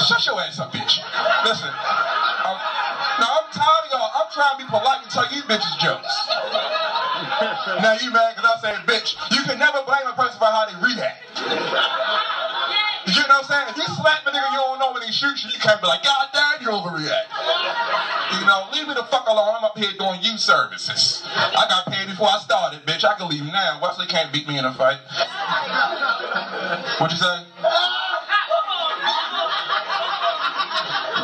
Shut your ass up, bitch. Listen. Um, now I'm tired of y'all. I'm trying to be polite and tell you bitches jokes. now you mad because I say bitch. You can never blame a person for how they react. You know what I'm saying? If you slap a nigga you don't know when he shoots you, you can't be like, God damn, you overreact. You know, leave me the fuck alone. I'm up here doing you services. I got paid before I started, bitch. I can leave now. Wesley can't beat me in a fight. What you say?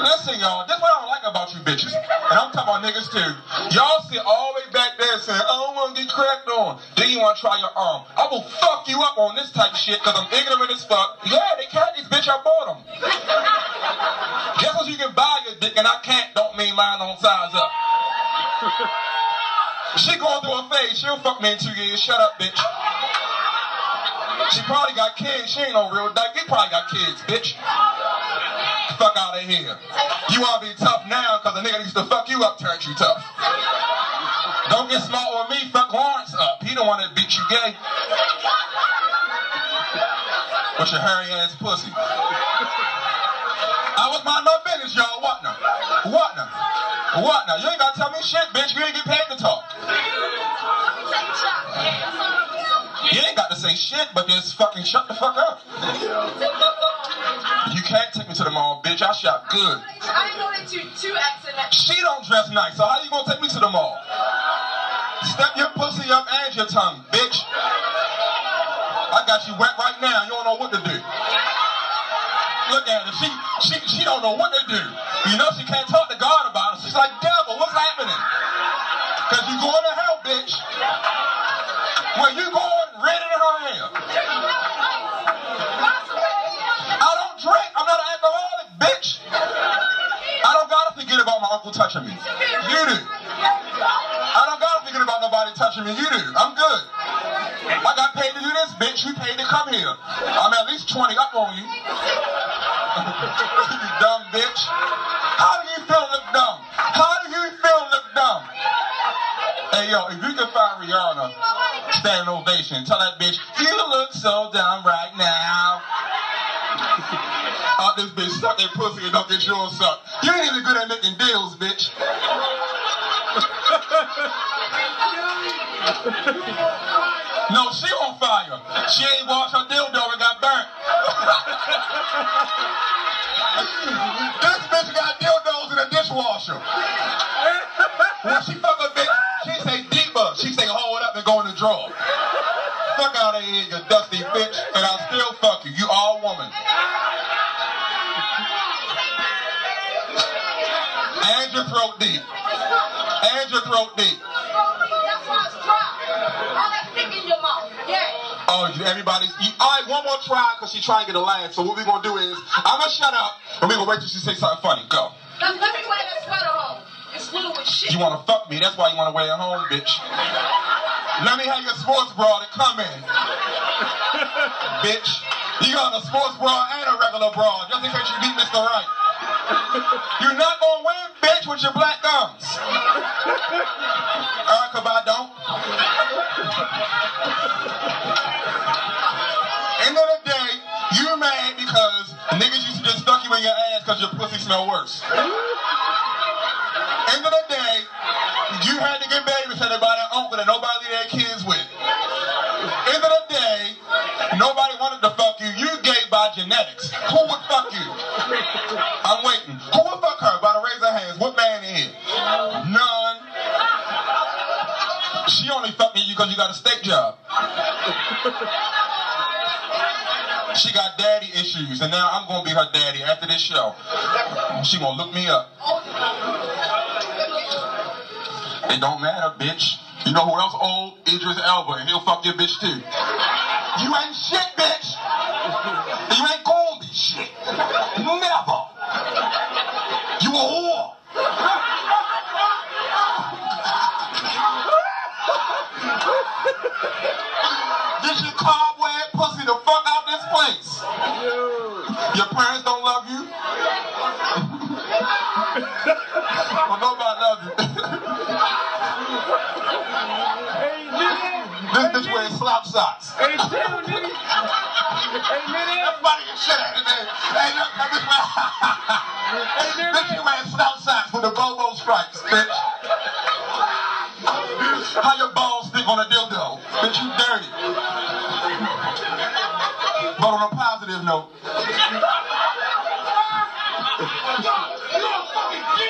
Listen, y'all, this is what I don't like about you bitches. And I'm talking about niggas too. Y'all sit all the way back there saying, I don't want to get cracked on. Then you want to try your arm. I will fuck you up on this type of shit because I'm ignorant as fuck. Yeah, they can't. This bitch, I bought them. Just because you can buy your dick and I can't don't mean mine don't size up. She going through a phase. She'll fuck me in two years. Shut up, bitch. She probably got kids. She ain't no real dyke. You probably got kids, bitch fuck out of here. You want to be tough now because the nigga used to fuck you up turned you tough. Don't get smart with me, fuck Lawrence up. He don't want to beat you gay. What's your hairy ass pussy? I was my no business, y'all. What now? What now? What now? You ain't gotta tell me shit, bitch. You ain't get paid to talk. You ain't got to say shit, but just fucking shut the fuck up. You can't take me to the mall, bitch. I shop good. I know that you two excellent. She don't dress nice, so how you gonna take me to the mall? Step your pussy up and your tongue, bitch. I got you wet right now. You don't know what to do. Look at her. She she she don't know what to do. You know she can't talk to God about it. She's like, devil, what's happening? Cause you going to hell, bitch. Where you going? Red in her hair. I don't drink. I'm not an alcoholic, bitch. I don't gotta about touching me. You do. I don't gotta forget about nobody touching me. You do. I'm good. I got paid to do this, bitch. You paid to come here. I'm at least 20 up on you. you dumb bitch. How do you feel look dumb? How do you feel look dumb? Hey yo, if you can find Rihanna, stand ovation. Tell that bitch, you look so dumb right now. Out this bitch suck that pussy and don't get yours sucked. You ain't even good at making deals, bitch. no, she on fire. She ain't washed her dildo and got burnt. this bitch got dildos in a dishwasher. When she fuck a bitch, she say deeper. She say hold up and go in the drawer. Fuck out of here, you dusty bitch, and I'll still fuck you. You all woman. And your throat deep. And your throat deep. That's why it's dry. All that stick in your mouth. Yeah. Oh, you, everybody's. All right, one more try because she's trying to get a laugh. So what we're to do is, I'm to shut up and we're to wait till she say something funny. Go. Now let me wear that sweater home. It's little with shit. You want to fuck me. That's why you want to wear it home, bitch. Let me have your sports bra to come in. bitch. You got a sports bra and a regular bra, just in case you beat Mr. Right. You're not gonna win, with your black gums. Erykah Badu. End of the day, you mad because niggas used to just stuck you in your ass because your pussy smell worse. End of the day, you had to get babysitted by that uncle that nobody their kids with. End of the day, nobody wanted to fuck you. You gave by genetics. Who would fuck you? I'm waiting. Who would fuck her? By the raise her hands. What man in here? None. She only fucking you because you got a steak job. She got daddy issues, and now I'm gonna be her daddy after this show. She gonna look me up. It don't matter, bitch. You know who else old? Idris Elba, and he'll fuck your bitch too. You ain't shit, bitch. Get your cobweb pussy the fuck out this place. Your parents don't love you. well, nobody loves you. hey, this bitch hey, wearing slop socks. Hey, chill. Hey. Everybody shit out of there. Hey, look, this bitch wearing slop socks with the Bobo stripes, bitch. But on a positive note,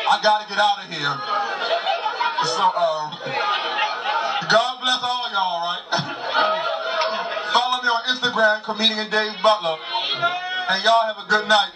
I gotta get out of here. So, uh, God bless all y'all, right? Follow me on Instagram, comedian Dave Butler. And y'all have a good night.